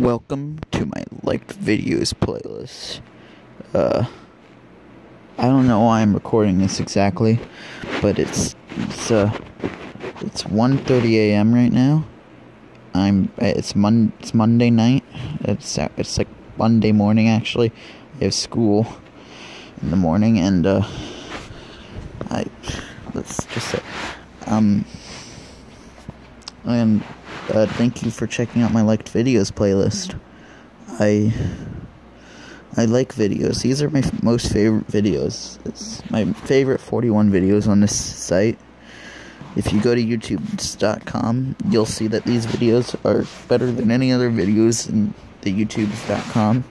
Welcome to my liked videos playlist. Uh, I don't know why I'm recording this exactly, but it's it's uh it's 1:30 a.m. right now. I'm it's Mon it's Monday night. It's it's like Monday morning actually. I have school in the morning and uh I let's just say um and uh, thank you for checking out my liked videos playlist. I I like videos. These are my f- most favorite videos. It's my favorite 41 videos on this site. If you go to youtube.com, you'll see that these videos are better than any other videos in the youtube.com.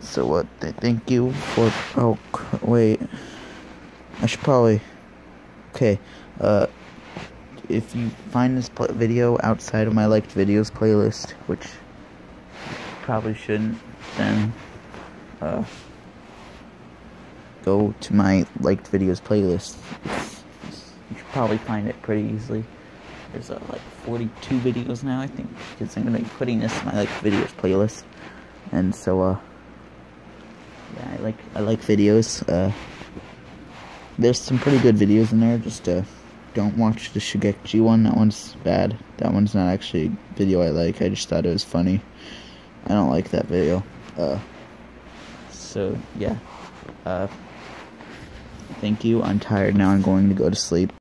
So what? Uh, thank you for oh wait. I should probably Okay. Uh if you find this pl- video outside of my liked videos playlist, which probably shouldn't, then uh, go to my liked videos playlist. you should probably find it pretty easily. There's uh, like 42 videos now, I think, because I'm gonna be putting this in my liked videos playlist, and so uh, yeah, I like I like videos. Uh, there's some pretty good videos in there. Just uh don't watch the Shigechi one. That one's bad. That one's not actually a video I like. I just thought it was funny. I don't like that video. Uh, so, yeah. Uh, thank you. I'm tired now. I'm going to go to sleep.